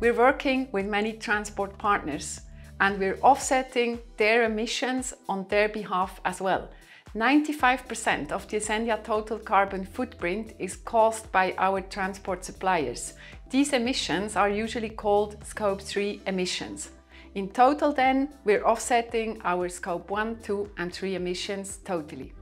we're working with many transport partners and we're offsetting their emissions on their behalf as well. 95% of the Asendia total carbon footprint is caused by our transport suppliers. These emissions are usually called Scope 3 emissions. In total then, we're offsetting our Scope 1, 2 and 3 emissions totally.